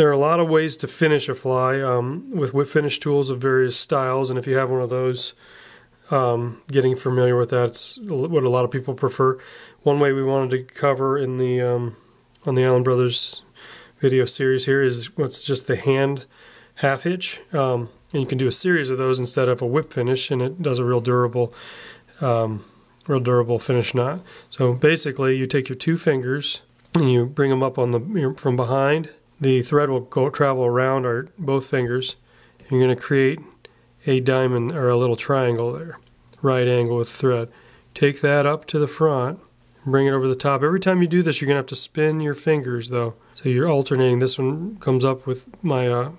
There are a lot of ways to finish a fly um, with whip finish tools of various styles, and if you have one of those, um, getting familiar with that's what a lot of people prefer. One way we wanted to cover in the um, on the Allen Brothers video series here is what's just the hand half hitch, um, and you can do a series of those instead of a whip finish, and it does a real durable, um, real durable finish knot. So basically, you take your two fingers and you bring them up on the from behind the thread will go travel around our both fingers. You're going to create a diamond or a little triangle there, right angle with the thread. Take that up to the front, bring it over the top. Every time you do this, you're going to have to spin your fingers though. So you're alternating. This one comes up with my uh,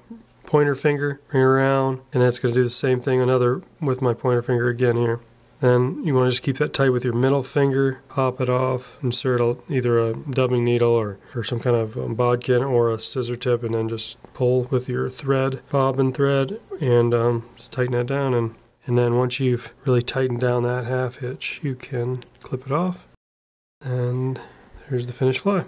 pointer finger, bring it around, and that's going to do the same thing another with my pointer finger again here. Then you want to just keep that tight with your middle finger, pop it off, insert a, either a dubbing needle or, or some kind of um, bodkin or a scissor tip, and then just pull with your thread, bobbin thread, and um, just tighten that down. And, and then once you've really tightened down that half hitch, you can clip it off, and there's the finished fly.